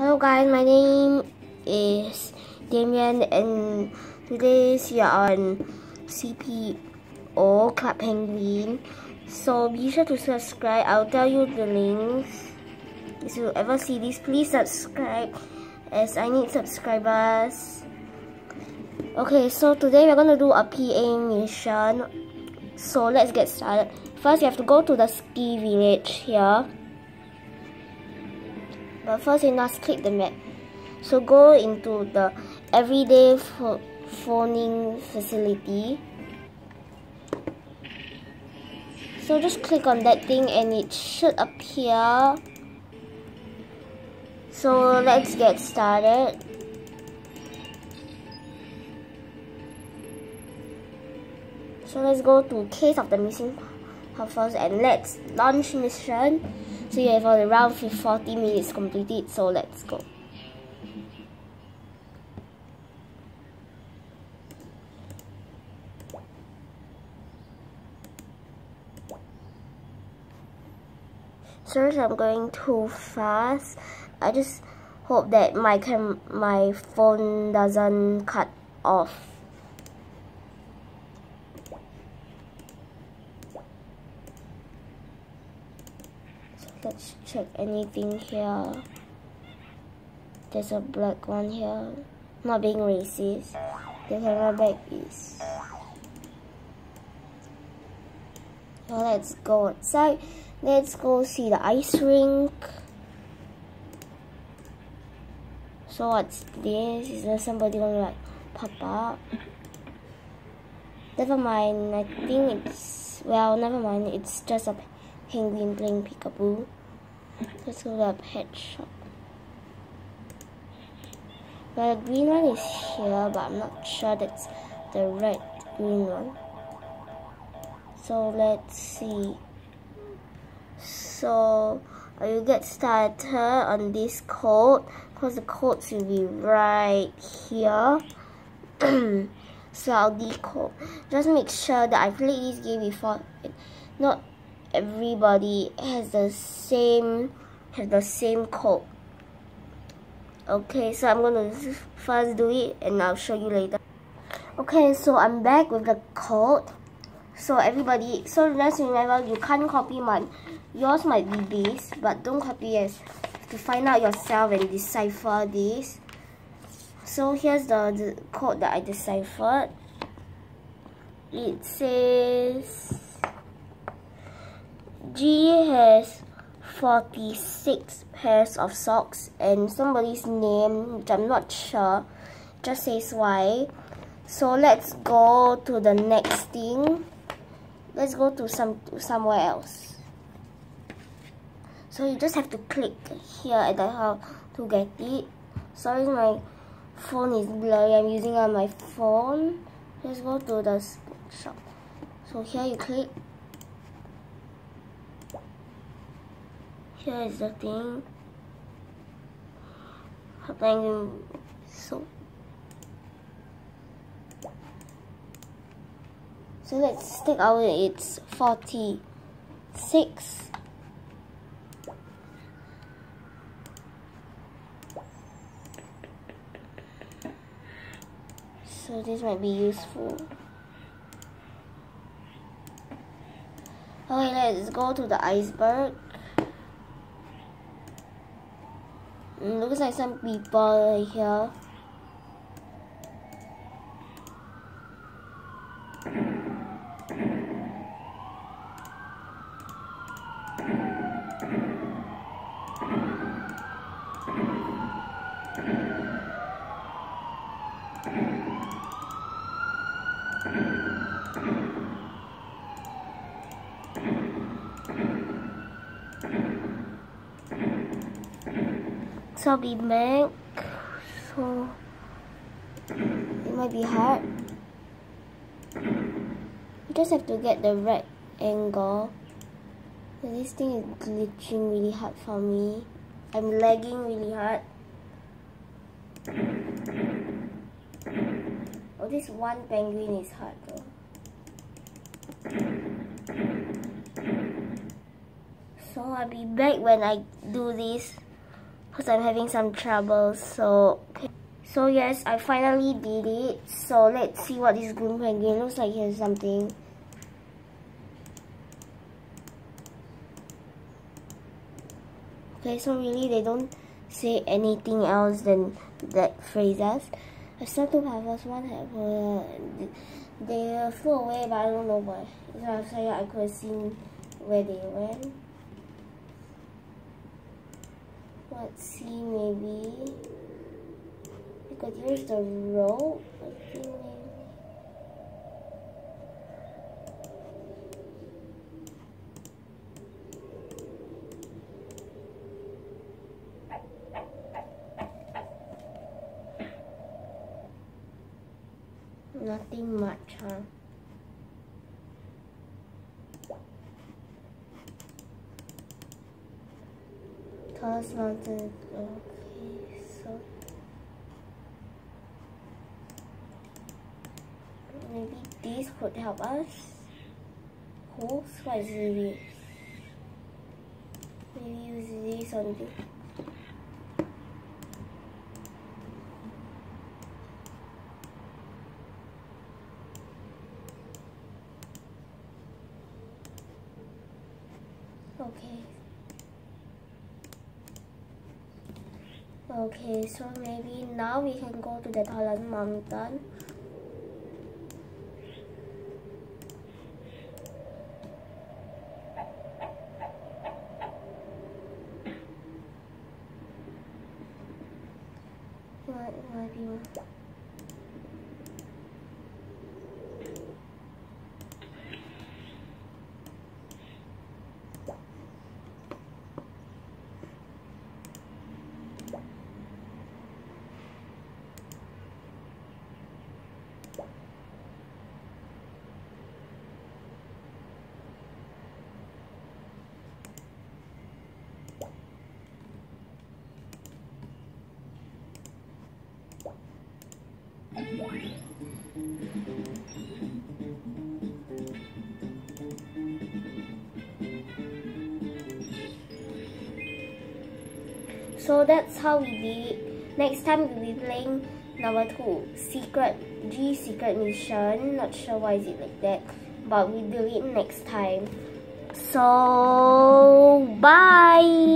Hello guys, my name is Damien and today we are on CPO Club Penguin. So be sure to subscribe. I'll tell you the links. If you ever see this, please subscribe as I need subscribers. Okay, so today we're gonna do a PA mission. So let's get started. First, you have to go to the ski village here. But first, you must click the map. So go into the everyday phoning facility. So just click on that thing and it should appear. So let's get started. So let's go to case of the missing first and let's launch mission. So you have around 40 minutes completed. So let's go. Sorry I'm going too fast. I just hope that my cam my phone doesn't cut off. Let's check anything here. There's a black one here. Not being racist. The camera back is well, let's go outside let's go see the ice rink. So what's this? Is there somebody gonna like pop up? Never mind. I think it's well never mind. It's just a penguin playing peekaboo. Let's go to the pet shop. The green one is here, but I'm not sure that's the red green one. So let's see. So uh, you get started on this code because the codes will be right here. so I'll decode. Just make sure that I played this game before. Not everybody has the same has the same code okay so I'm gonna first do it and I'll show you later. Okay so I'm back with the code. So everybody so let's remember you can't copy mine yours might be this but don't copy it. To find out yourself and decipher this. So here's the, the code that I deciphered. It says G has 46 pairs of socks and somebody's name, which I'm not sure, just says Y. So let's go to the next thing. Let's go to some somewhere else. So you just have to click here at the how to get it. Sorry, my phone is blurry. I'm using on my phone. Let's go to the shop. So here you click Here is the thing. Happening so. So let's take out it's 46. So this might be useful. Okay, let's go to the iceberg. Mm, looks like some people here. So be back. So it might be hard. You just have to get the right angle. this thing is glitching really hard for me. I'm lagging really hard. Oh, this one penguin is hard though. So I'll be back when I do this because I'm having some trouble. So, okay. So yes, I finally did it. So let's see what this green penguin looks like. Here's something. Okay, so really they don't say anything else than that phrases. I still two pebbles, one have uh, they flew away but I don't know why. So I I could have seen where they went. Let's see maybe because here's the rope. I think maybe Nothing much, huh? Tallest mountain. Okay, so maybe these could help us. Holes? What is this? Maybe use this on this. Okay. Okay, so maybe now we can go to the tallest mountain. What, what So that's how we did it. Next time we'll be playing number two, secret G secret mission. Not sure why is it like that, but we'll do it next time. So bye.